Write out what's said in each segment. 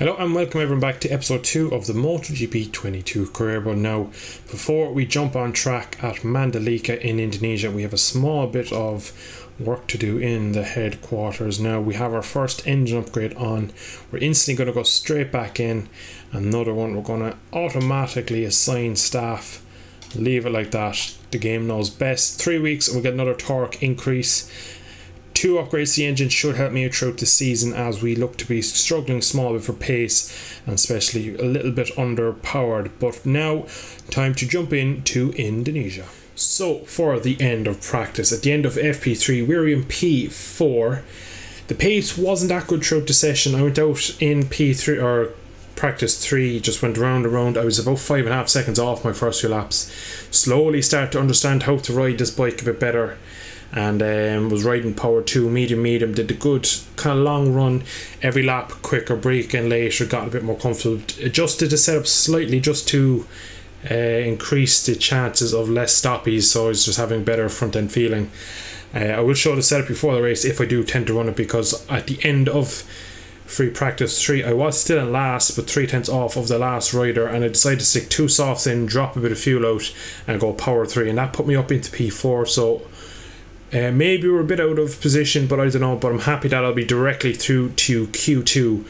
Hello and welcome everyone back to episode 2 of the MotoGP 22 career But Now, before we jump on track at Mandalika in Indonesia, we have a small bit of work to do in the headquarters. Now, we have our first engine upgrade on. We're instantly going to go straight back in. Another one, we're going to automatically assign staff. Leave it like that. The game knows best. Three weeks and we'll get another torque increase Two upgrades to the engine should help me throughout the season as we look to be struggling small bit for pace and especially a little bit underpowered. But now, time to jump into Indonesia. So, for the end of practice, at the end of FP3, we're in P4. The pace wasn't that good throughout the session. I went out in P3 or practice three, just went round and round. I was about five and a half seconds off my first few laps. Slowly start to understand how to ride this bike a bit better and um, was riding power 2 medium medium did the good kind of long run. Every lap quicker break braking later got a bit more comfortable. Adjusted the setup slightly just to uh, increase the chances of less stoppies so I was just having better front end feeling. Uh, I will show the setup before the race if I do tend to run it because at the end of free practice three I was still in last but three tenths off of the last rider and I decided to stick two softs in drop a bit of fuel out and go power three. And that put me up into P4 so uh, maybe we're a bit out of position, but I don't know. But I'm happy that I'll be directly through to Q2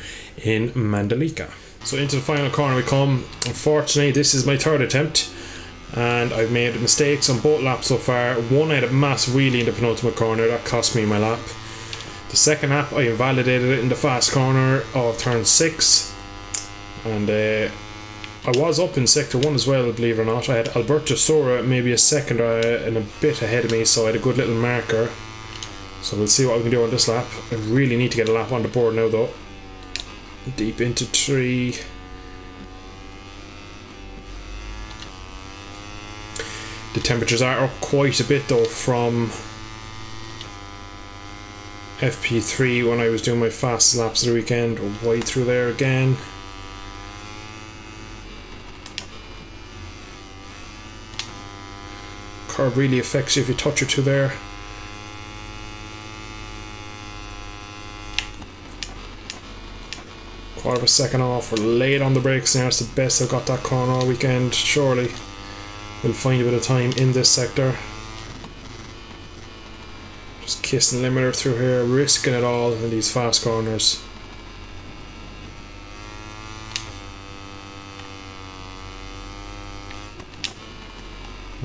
in Mandalika. So into the final corner we come. Unfortunately, this is my third attempt, and I've made mistakes on both laps so far. One, I had a mass wheelie in the penultimate corner that cost me my lap. The second lap, I invalidated it in the fast corner of turn six, and uh, I was up in sector one as well, believe it or not. I had Alberto Surra maybe a second and a bit ahead of me, so I had a good little marker. So we'll see what we can do on this lap. I really need to get a lap on the board now, though. Deep into three. The temperatures are up quite a bit, though, from FP3 when I was doing my fast laps of the weekend. Way through there again. Curb really affects you if you touch or two there. Quarter of a second off, we're late on the brakes now, it's the best I've got that corner all weekend, surely. We'll find a bit of time in this sector. Just kissing the limiter through here, risking it all in these fast corners.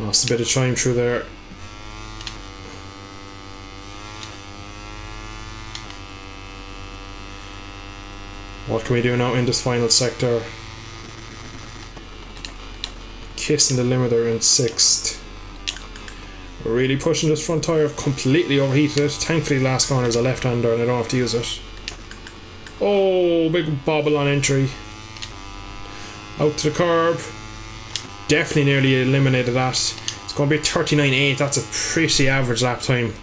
Lost a bit of time through there. What can we do now in this final sector? Kissing the limiter in sixth. We're really pushing this front tyre. I've completely overheated it. Thankfully last corner is a left-hander and I don't have to use it. Oh, big bobble on entry. Out to the curb definitely nearly eliminated that. It's going to be 39.8. That's a pretty average lap time.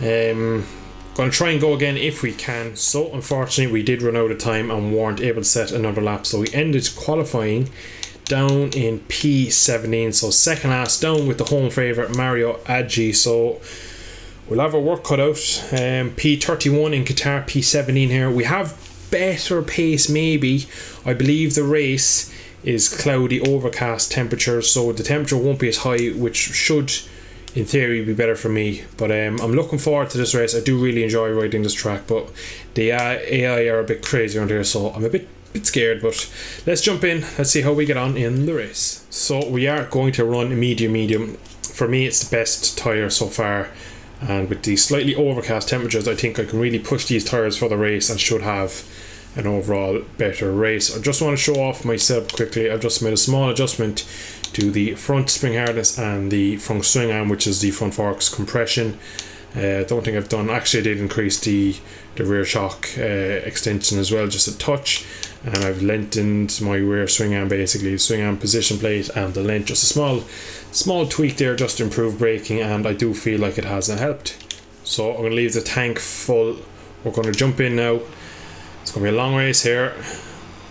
Um, going to try and go again if we can. So unfortunately we did run out of time and weren't able to set another lap. So we ended qualifying down in P17. So second last down with the home favourite Mario Aji. So we'll have our work cut out. Um, P31 in Qatar, P17 here. We have better pace maybe. I believe the race is cloudy, overcast temperatures, so the temperature won't be as high, which should, in theory, be better for me. But um, I'm looking forward to this race. I do really enjoy riding this track, but the AI are a bit crazy around here, so I'm a bit bit scared. But let's jump in. Let's see how we get on in the race. So we are going to run medium, medium. For me, it's the best tire so far. And with the slightly overcast temperatures, I think I can really push these tires for the race and should have an overall better race. I just want to show off my setup quickly. I've just made a small adjustment to the front spring hardness and the front swing arm, which is the front forks compression. I uh, don't think I've done, actually I did increase the, the rear shock uh, extension as well, just a touch. And I've lengthened my rear swing arm basically, swing arm position plate and the length, just a small small tweak there just to improve braking and I do feel like it hasn't helped. So I'm to leave the tank full. We're to jump in now it's going to be a long race here.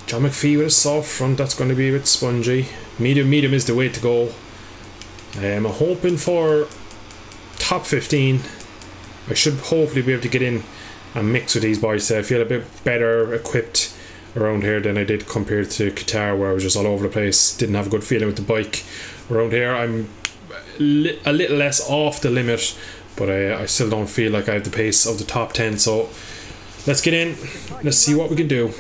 John McPhee with a soft front, that's going to be a bit spongy. Medium, medium is the way to go. Um, I'm hoping for top 15. I should hopefully be able to get in and mix with these boys. I feel a bit better equipped around here than I did compared to Qatar, where I was just all over the place. Didn't have a good feeling with the bike. Around here, I'm a little less off the limit, but I, I still don't feel like I have the pace of the top 10. So let's get in. Let's see what we can do.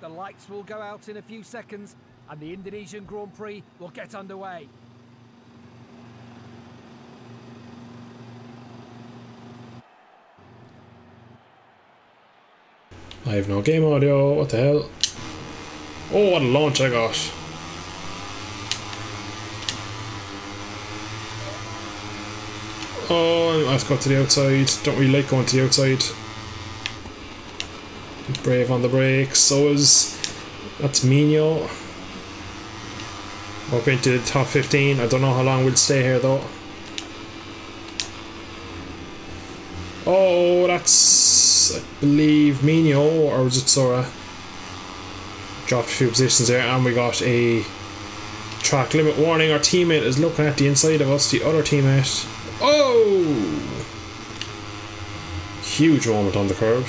The lights will go out in a few seconds, and the Indonesian Grand Prix will get underway. I have no game audio. What the hell? Oh, what a launch I got. Oh, I've got to the outside. Don't really like going to the outside. Brave on the brakes. So is that's Migno. Up into the top 15. I don't know how long we'll stay here though. Oh, that's I believe Migno or was it Surra? Dropped a few positions there, and we got a track limit warning. Our teammate is looking at the inside of us. The other teammate. Oh! Huge moment on the curb.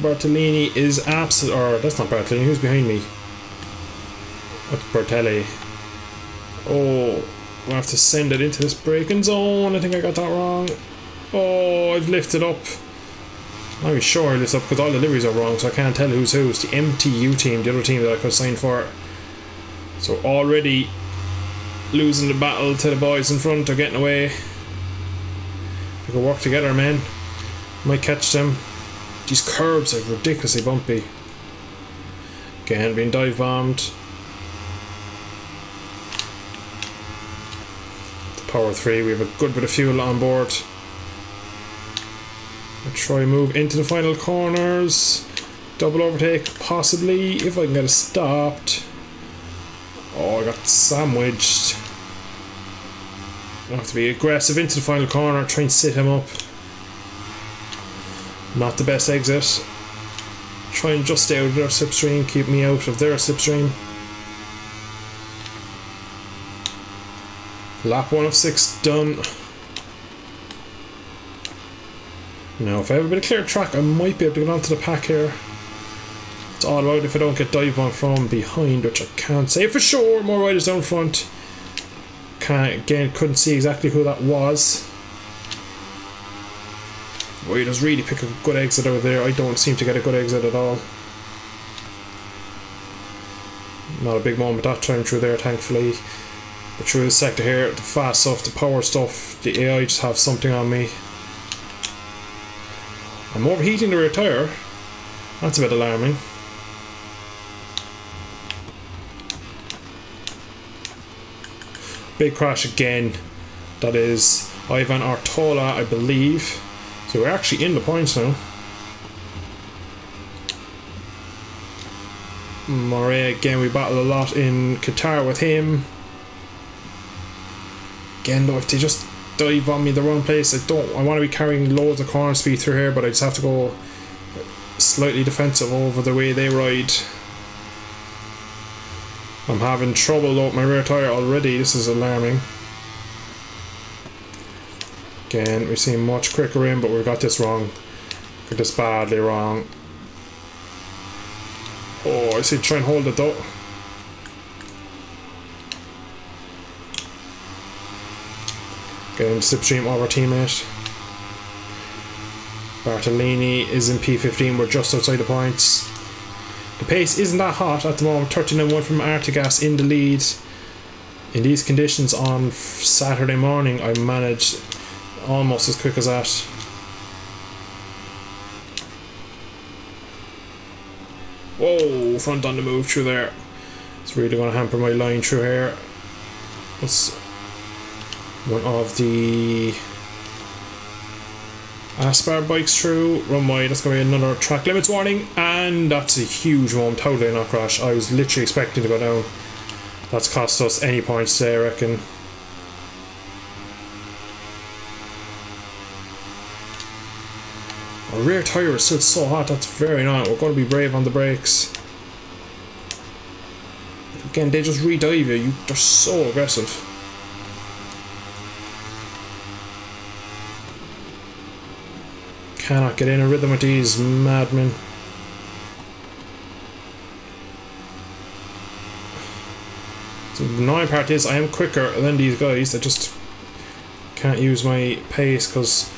Bartolini is absolute. Or that's not Bartolini. Who's behind me? That's Bertelle. Oh, I have to send it into this braking zone. I think I got that wrong. Oh, I've lifted up. I'm not sure I lifted up because all the liveries are wrong, so I can't tell who's who. It's the MTU team, the other team that I could sign for. So already losing the battle to the boys in front are getting away. If we could work together, man. Might catch them. These curbs are ridiculously bumpy. Again, being dive bombed. power 3. We have a good bit of fuel on board. I'll try and move into the final corners. Double overtake, possibly, if I can get it stopped. Oh, I got sandwiched. I have to be aggressive into the final corner, try and sit him up. Not the best exit. Try and just stay out of their slipstream, keep me out of their slipstream. Lap one of six done. Now, if I have a bit of clear track, I might be able to get onto the pack here. It's all about if I don't get dive on from behind, which I can't say for sure. More riders down front. Can't, again, couldn't see exactly who that was. He does really pick a good exit over there. I don't seem to get a good exit at all. Not a big moment that time through there, thankfully. But through the sector here, the fast stuff, the power stuff, the AI just have something on me. I'm overheating the rear tyre. That's a bit alarming. Big crash again. That is Ivan Ortola, I believe. So we're actually in the points now. Moray again, we battled a lot in Qatar with him. Again though, if they just dive on me the wrong place, I don't I want to be carrying loads of corner speed through here, but I just have to go slightly defensive over the way they ride. I'm having trouble though with my rear tyre already, this is alarming. Again, we seem much quicker in, but we got this wrong. Got this badly wrong. Oh, I see try and hold it though. Getting slipstream our teammate. Bartolini is in P15, we're just outside the points. The pace isn't that hot at the moment, 13 and 1 from Artigas in the lead. In these conditions on Saturday morning, I managed almost as quick as that. Whoa, front on the move through there. It's really going to hamper my line through here. Let's one of the Aspar bikes through, run wide, that's going to be another track limits warning, and that's a huge one, totally not crash. I was literally expecting to go down. That's cost us any points there, I reckon. Rear tyre is still so hot, that's very annoying. We're going to be brave on the brakes. Again, they just re-dive you. you they're so aggressive. cannot get in a rhythm with these madmen. The annoying part is I am quicker than these guys. I just can't use my pace because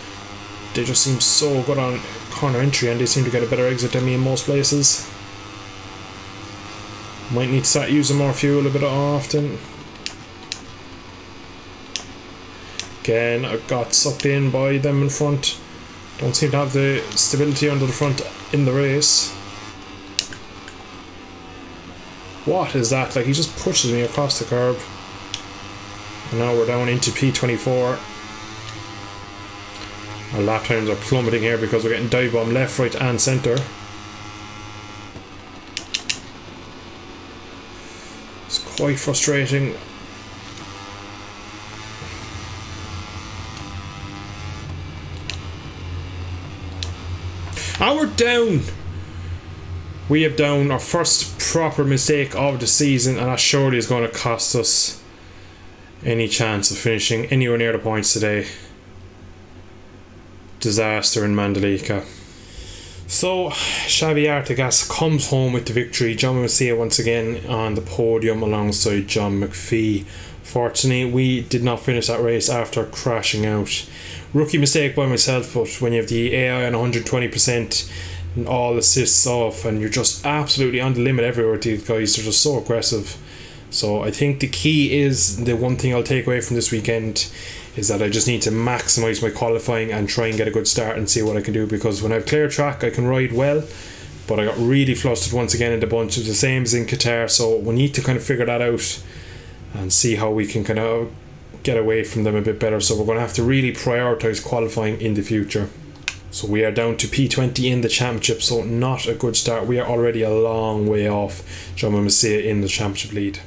they just seem so good on corner entry and they seem to get a better exit than me in most places. Might need to start using more fuel a bit often. Again, I got sucked in by them in front. Don't seem to have the stability under the front in the race. What is that? Like, he just pushes me across the curb. And now we're down into P24. Our lap times are plummeting here because we're getting dive bomb left, right and centre. It's quite frustrating. And we're down! We have done our first proper mistake of the season, and that surely is going to cost us any chance of finishing anywhere near the points today. Disaster in Mandalika. So, Xavi Artigas comes home with the victory. John Masia once again on the podium alongside John McPhee. Fortunately, we did not finish that race after crashing out. Rookie mistake by myself, but when you have the AI on 120%, and all assists off, and you're just absolutely on the limit everywhere. These guys are just so aggressive. So I think the key is the one thing I'll take away from this weekend is that I just need to maximize my qualifying and try and get a good start and see what I can do because when I have clear track I can ride well but I got really flustered once again in the bunch it's the same as in Qatar so we need to kind of figure that out and see how we can kind of get away from them a bit better so we're going to have to really prioritize qualifying in the future so we are down to P20 in the championship, so not a good start. We are already a long way off Jaume Masia in the championship lead.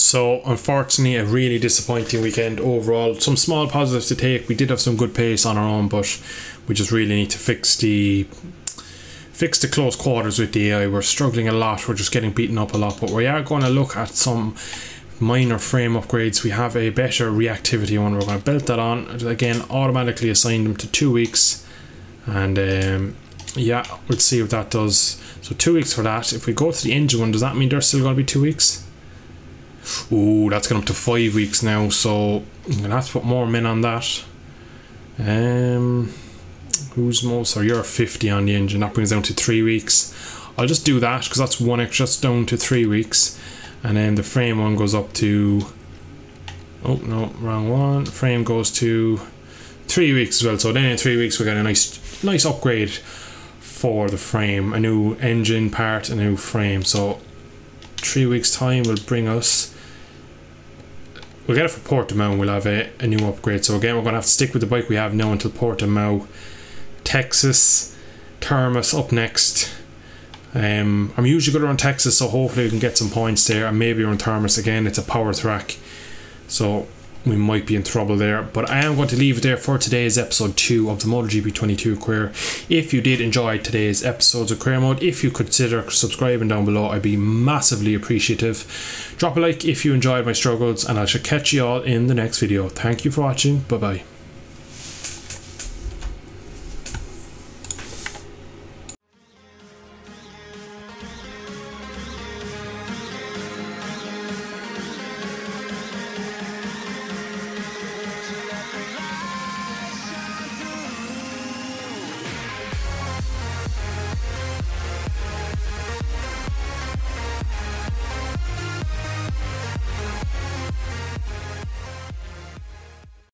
So unfortunately, a really disappointing weekend overall. Some small positives to take. We did have some good pace on our own, but we just really need to fix the fix the close quarters with the AI. We're struggling a lot. We're just getting beaten up a lot, but we are going to look at some minor frame upgrades. We have a better reactivity one. We're going to build that on. Again, automatically assign them to two weeks. And um, yeah, we'll see what that does. So two weeks for that. If we go to the engine one, does that mean there's still going to be two weeks? Ooh, that's gone up to five weeks now. So I'm to have to put more men on that. Um, who's most? Or you're 50 on the engine. That brings down to three weeks. I'll just do that because that's one extra. That's down to three weeks and then the frame one goes up to oh no wrong one frame goes to three weeks as well so then in three weeks we got a nice nice upgrade for the frame a new engine part a new frame so three weeks time will bring us we'll get it for Portimao and we'll have a, a new upgrade so again we're going to have to stick with the bike we have now until Portimao Texas Termas up next um, I'm usually good around Texas, so hopefully we can get some points there. And maybe around Termas again. It's a power track, so we might be in trouble there. But I am going to leave it there for today's episode two of the MotoGP 22 career. If you did enjoy today's episodes of career mode, if you consider subscribing down below, I'd be massively appreciative. Drop a like if you enjoyed my struggles, and I shall catch you all in the next video. Thank you for watching. Bye bye.